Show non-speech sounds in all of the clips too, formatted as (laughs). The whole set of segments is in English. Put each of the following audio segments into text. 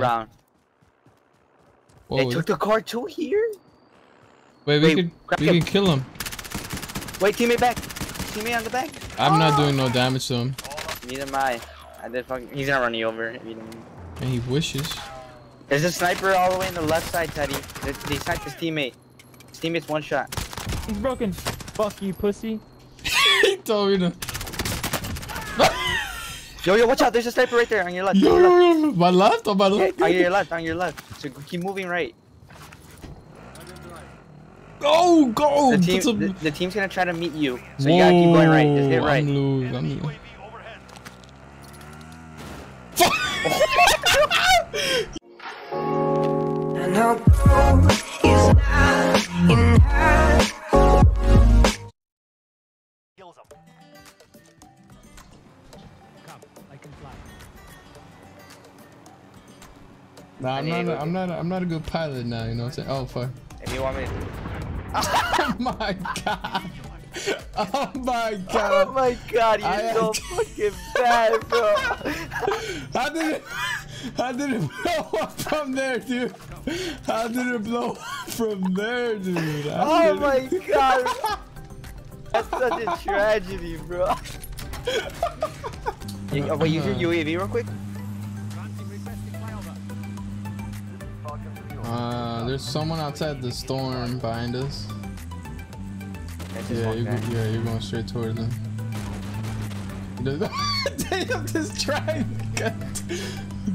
Yeah. round. Whoa, They took the car too here. wait, we wait, could we him. can kill him. Wait, teammate back. Teammate on the back. I'm not Oh. doing no damage to him, Neither am I. I did fucking. He's gonna run you over. If you don't... and he wishes. There's a sniper all the way on the left side, Teddy. They, they sniped his teammate. His teammate's one shot. He's broken. Fuck you, pussy. (laughs) he told me to. Yo, yo, watch out! There's a sniper right there on your left. Yo, on left. yo, yo, my left or my Yeah, on your left, on your left. So keep moving right. Oh, go! The team, some- the, the team's gonna try to meet you. So you gotta keep going right. Just hit right. I'm lose. I'm lose. (laughs) And although he's Nah, I'm not. A, I'm not. A, I'm not a good pilot now. You know what I'm saying? Oh fuck! If you want me. To... (laughs) Oh my god! Oh my (laughs) god. Oh my god, you're I- so fucking bad, bro. (laughs) How did it? How did it blow up from there, dude? How did it blow up from there, dude? How Oh my it- god. That's such a tragedy, bro. You, oh, wait, use your UAV real quick. Uh, there's someone outside the storm behind us. Yeah, you yeah, you're going straight towards them. (laughs) Damn, this train. (laughs)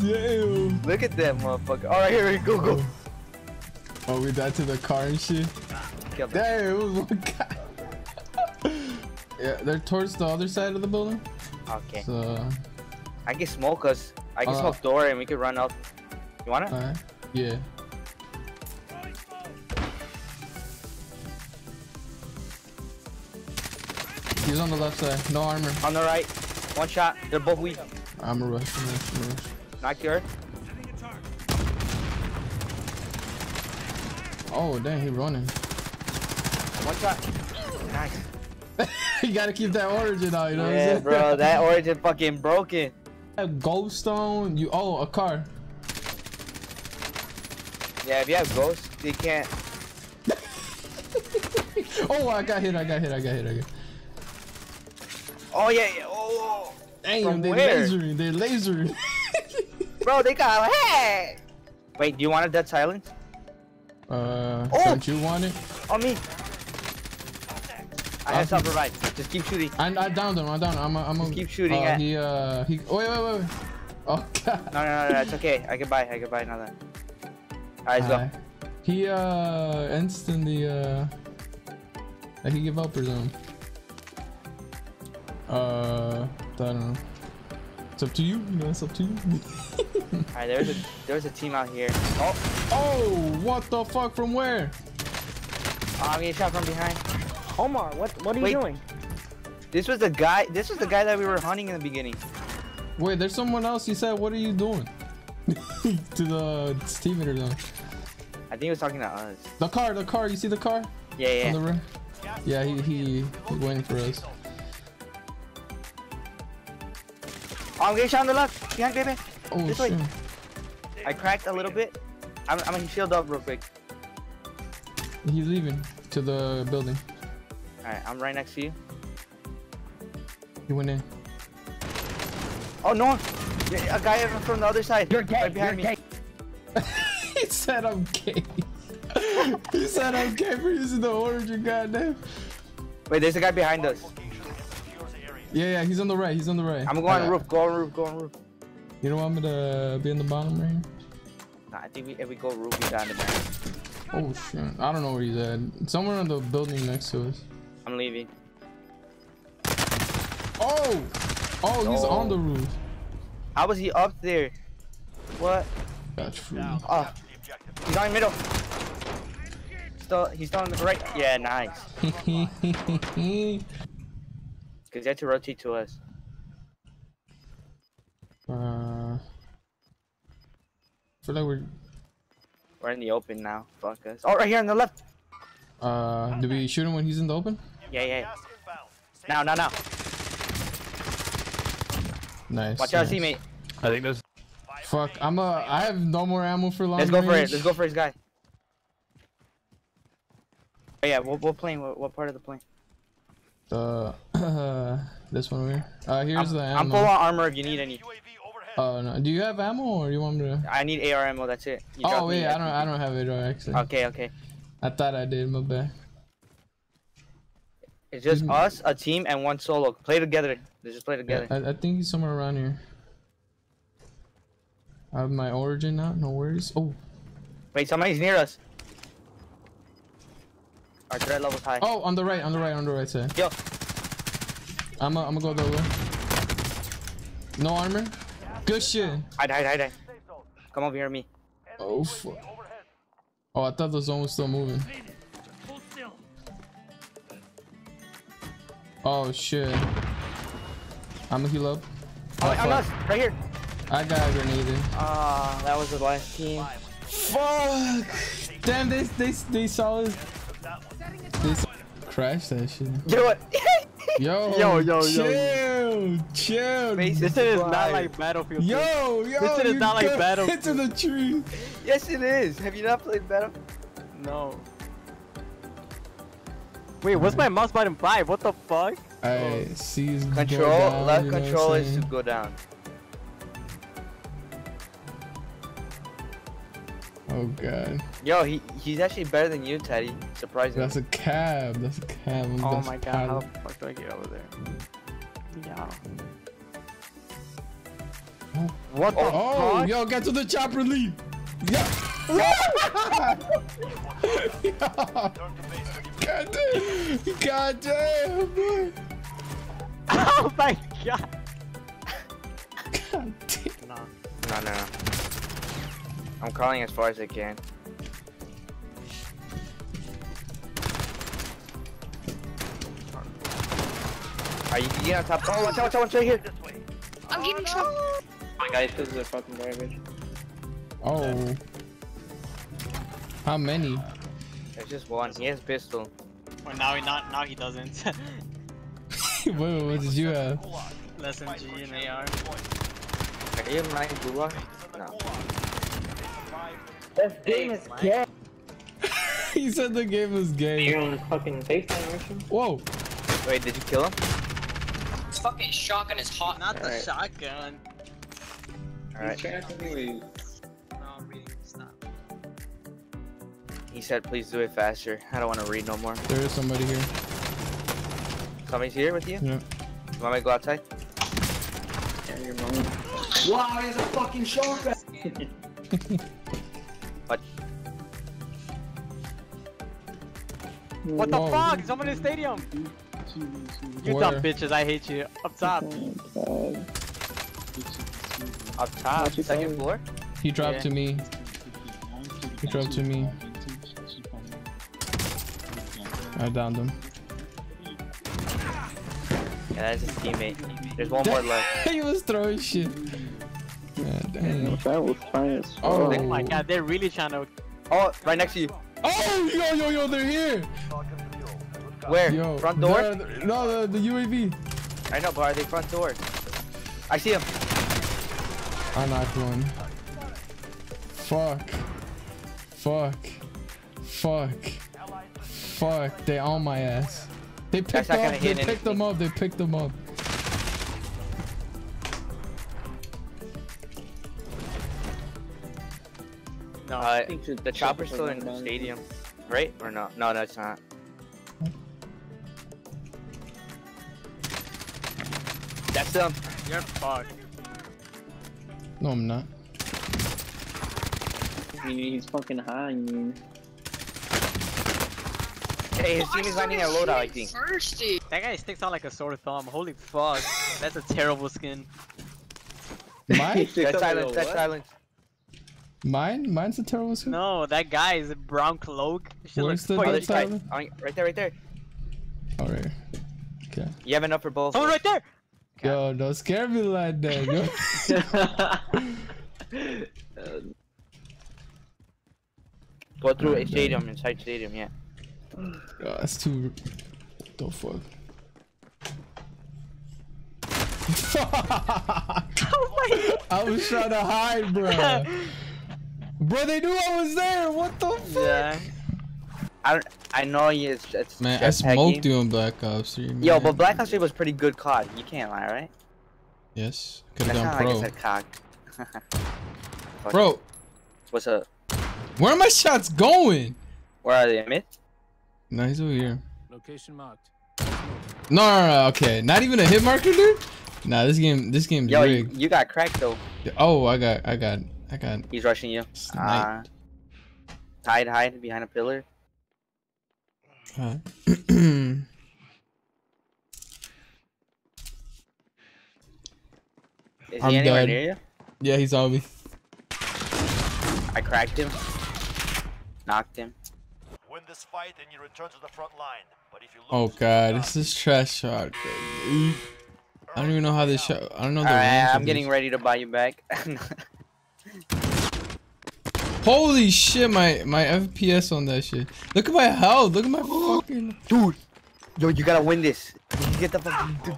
Damn. Look at that motherfucker. Alright, here we go, go. Oh, we died to the car and shit. Damn, it was one guy. (laughs) yeah, they're towards the other side of the building. Okay. So, I can smoke us. I can Uh, smoke door and we can run out. You want it? alright. Yeah. He's on the left side. No armor. On the right. One shot. They're both weak. I'm a rush. I'm a rush. I'm a rush. Knock your. Oh, dang, he running. One shot. Nice. (laughs) you gotta keep that origin out, you know what I'm Yeah, bro. (laughs) That origin fucking broken. A Goldstone, you oh a car. Yeah, if you have ghosts, they can't. (laughs) Oh, I got hit, I got hit, I got hit, I got. Oh yeah, yeah. Oh, Damn, From they where? lasering, They're lasering. (laughs) bro, they got hey. Wait, do you want a dead silence? uh, Oh! don't you want it? On me. I have self revive. Just keep shooting. I, I downed him, I downed him. I'm a, I'm a, Just keep shooting Uh, at- he uh he. Oh, wait, wait, wait. wait. Oh god. No, no, no, no, it's okay. I can buy. I can buy another. Alright, go. Uh, he uh instantly uh. Like he give up or something. Uh, I don't know. It's up to you. You know, it's up to you. (laughs) Alright, there's a there's a team out here. Oh, oh, what the fuck? From where? oh I'm getting shot from behind. Omar, what what are you Wait. doing? This was the guy. This was the guy that we were hunting in the beginning. Wait, there's someone else. You said, what are you doing? (laughs) to the teammate or something. I think he was talking to us. The car, the car. You see the car Yeah, on the yeah. right? Yeah, he he he's waiting for us. I'm getting shot on the left. Behind, baby. Oh This way. shit. I cracked a little bit. I'm, I'm gonna shield up real quick. He's leaving to the building. Alright, I'm right next to you. He went in. Oh no! A guy from the other side. You're gay. Right behind You're me. gay. (laughs) he said I'm gay. (laughs) he said I'm gay for using the origin. Goddamn. Wait, there's a guy behind us. Yeah, yeah. He's on the right. He's on the right. I'm going I on got- roof. Go on roof. Go on roof. You don't want me to be in the bottom right here? Nah, I think we, if we go roof, we got him. Oh shit. I don't know where he's at. Somewhere in the building next to us. I'm leaving. Oh! Oh, he's Oh. on the roof. How was he up there? What? That's free. Ah. Oh, he's on the middle. Still, he's still on the right. Yeah, nice. (laughs) Cause they had to rotate to us. uh, I feel like we're. We're in the open now. Fuck us. Oh, right here on the left. Uh, do we shoot him when he's in the open? Yeah, yeah. Now, now, now. Nice. Watch out, nice. teammate. I think there's Fuck, I'm a. I have no more ammo for long Let's go for it. Let's go for his guy. Oh yeah, what, what plane? What, what part of the plane? The (laughs) this one over here. Uh, here's I'm, the I'm ammo. full on armor if you need any. Oh no, do you have ammo or you want me to? I need AR ammo. That's it. You Oh dropped wait, I don't. I don't have it actually. Okay, okay. I thought I did. My bad. It's just Mhm. us, a team, and one solo. Play together. Let's just play Yeah, together. I, I think he's somewhere around here. I have my origin now. No worries. Oh, Wait, somebody's near us. Our threat level's high. oh, on the right, on the right, on the right side. Yo, I'm. i I'm gonna go the other way. No armor. Good shit. hide, hide, hide, hide. Come over here, me. Oh fuck. Oh, I thought the zone was still moving. Oh shit. I'ma heal up. Oh, us, fuck. right here. I got a grenade. Ah, that was the last team. Fuck! Damn, they they they saw us. They crashed that shit. You know (laughs) what? Yo, (laughs) Yo, yo, yo. chill, chill. Face This shit is not like Battlefield. Yo, yo, This shit is you not like go Battle- into the tree. yes, it is. Have you not played Battle? No. Wait, what's my mouse button 5? What the fuck? I see. his go Control, down, left you know what I'm control is to go down. Oh god, Oh Yo, he he's actually better than you, Teddy. Surprisingly. that's a cab. That's a cab. I'm Oh that's my a god, how the fuck do I get over there? Yeah. Oh. What the oh, oh, fuck? yo, get to the chopper, leave. Yeah. (laughs) God damn. God damn, boy. (laughs) Oh my god. God damn. Nah. No, no, no. I'm calling as far as I can. Are you getting on top? Oh, watch out, watch out, watch out, right here. I'm getting oh, trouble. Guys, this is a fucking garbage. Oh. How many? There's just one. He has pistol. Well, now he not now he doesn't. (laughs) (laughs) wait, wait, what did you have? LMG and AR. Are you my gulag? No. This game is gay. (laughs) he said the game was gay. You're on fucking FaceTime, aren't you? Whoa. Wait, did you kill him? This fucking shotgun is hot. Not the Alright. shotgun. Alright. No, I'm reading. Stop. He said, please do it faster. I don't want to read no more. There is somebody here. Somebody's here with you? Yeah. You want me to go outside? Wow, he's a fucking shotgun. (laughs) What the Whoa. fuck? Someone in the stadium. You Where? dumb bitches, I hate you. Up top. Up top, second floor? He dropped Yeah. to me. He dropped to me. I downed him. Yeah, that's his teammate. There's one more left. (laughs) he was throwing shit. God dang. That was fine Oh. Oh my god, they're really trying to. Oh, right next to you. Oh, yo, yo, yo, they're here. Where? Yo, front door? they're- no, the, the UAV. I know, but are they front door? I see him. I knocked one. Fuck. Fuck. Fuck. Fuck. They on my ass. They picked up. They picked them up. They picked them up. No. Uh, the chopper's still in the stadium, right? Or no? No, no, it's not. That's them. You're fucked. No, I'm not. He's fucking high. I mean. Hey, his team is landing at loadout, I think. Thirsty. That guy sticks out like a sore thumb. Holy fuck. That's a terrible skin. (laughs) Mine? That's silence. That's silence. Mine? Mine's a terrible skin. No, that guy is a brown cloak. Shit Where's looks the fucking- Other That's side. silent. On- Right there, right there. All right. Okay. You have enough for both. Oh, Someone right there! Yo, don't scare me like that. Yo. (laughs) (laughs) Go through a stadium, inside stadium, yeah. Yo, that's too. The fuck. (laughs) oh I was trying to hide, bro. Bro, they knew I was there. What the fuck? Yeah. I don't, I know you. It's, it's Man, I smoked you in Black Ops 3. Man. Yo, but Black Ops 3 was pretty good COD. You can't lie, right? Yes. Could That's have not gone like I pro. said cock. (laughs) Bro, What's up? where are my shots going? Where are they? Mid? No, he's over here. Location marked. No, no, no, okay. Not even a hit marker, dude? Nah, this game, this game's Yo, you, you got cracked though. Oh, I got, I got, I got. He's rushing you. Uh, Sniped. hide, hide behind a pillar. Uh, Is I'm he anywhere dead. near you? yeah, he's on me. I cracked him. Knocked him. Win this fight and you return to the front line. But if you lose, Oh god, this is trash shot. I don't even know how this shot. I don't know the Alright, range of I'm getting this. ready to buy you back. (laughs) (laughs) Holy shit, my my FPS on that shit. Look at my health. Look at my fucking. Dude! Yo, you gotta win this. Get the fucking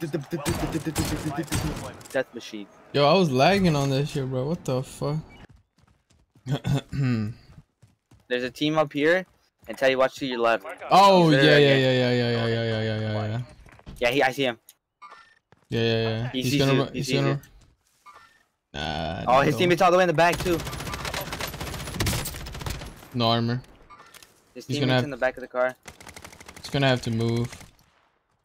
death machine. Yo, I was lagging on that shit, bro. What the fuck? (clears throat) There's a team up here, and tell you watch to your left. oh, oh yeah, yeah, yeah, yeah, yeah, yeah, yeah, yeah, yeah, yeah, yeah. Yeah, he, I see him. Yeah, yeah, yeah. He He's sees gonna. you, He's gonna. Nah. Oh, his no. teammate's all the way in the back too. No armor. His He's gonna teammate's have- in the back of the car. He's gonna have to move.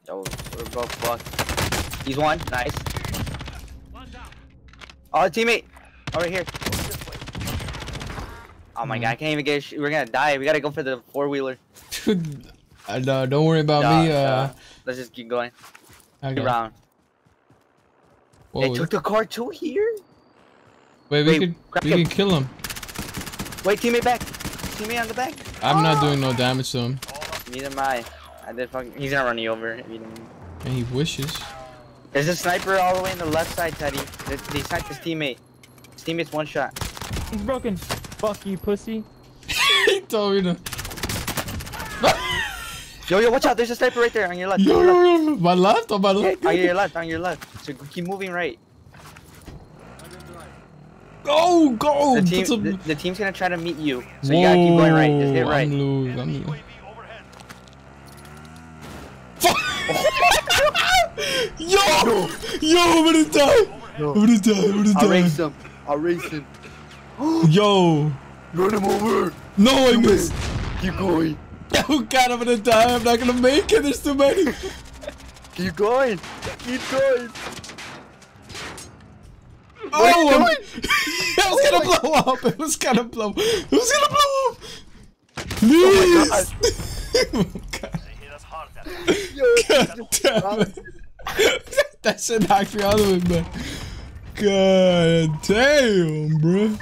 Yo, we're both fucked. He's one, nice. Oh, teammate! Over here. Oh my Hmm. god, I can't even get. Sh we're gonna die. We gotta go for the four wheeler. Dude, uh, no, don't worry about me. Uh, let's just keep going. Got. round. Whoa, They took the car too here. wait, we wait, could we him. could kill him. Wait, teammate back. Teammate on the back. I'm not Oh. doing no damage to him, Neither am I. I did fucking. He's gonna run you over. if you and he wishes. There's a sniper all the way in the left side, Teddy. They, they sniped his teammate. His teammate's one shot. He's broken. Fuck you, pussy. (laughs) he told me to. Yo, yo, watch out! There's a sniper right there on your left. Yo, on your left. yo, yo, my left or my Yeah, left? on your left, on your left. So keep moving right. Go, go. The, team, some- the, the team's gonna try to meet you. So you gotta keep going right. Just hit right. I'm loose. I'm loose. (laughs) Yo, yo, I'm gonna die. I'm gonna die. I'm gonna die. I'll die. race him. I'll race him. (gasps) Yo, Run him over. no, I missed. Keep going. Oh God, I'm gonna die. I'm not gonna make it. There's too many. Keep going. Keep going. Oh, I'm- (laughs) it was gonna blow up. It was gonna blow. It was gonna blow up. Please. Oh God. They hit us hard that time. God damn it. (laughs) that shit knocked me all the way back. God damn, bro.